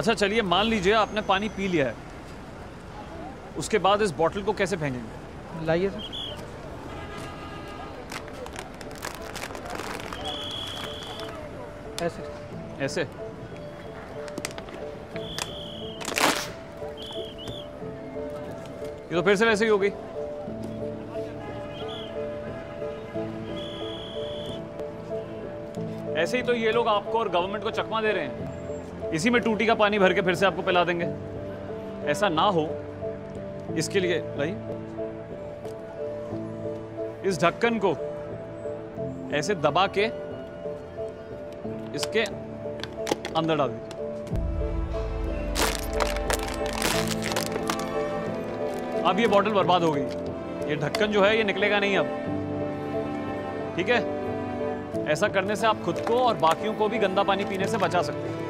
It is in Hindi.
अच्छा चलिए मान लीजिए आपने पानी पी लिया है। उसके बाद इस बॉटल को कैसे फेंकेंगे? लाइए सर। ऐसे। ऐसे। ये तो फिर से वैसे ही हो गई। ऐसे ही तो ये लोग आपको और गवर्नमेंट को चकमा दे रहे हैं। इसी में टूटी का पानी भर के फिर से आपको पिला देंगे। ऐसा ना हो। इसके लिए लाई इस ढक्कन को ऐसे दबा के इसके अंदर डाल दीजिए। अब ये बॉटल बर्बाद हो गई। ये ढक्कन जो है, ये निकलेगा नहीं अब। ठीक है? ऐसा करने से आप खुद को और बाकियों को भी गंदा पानी पीने से बचा सकते हैं।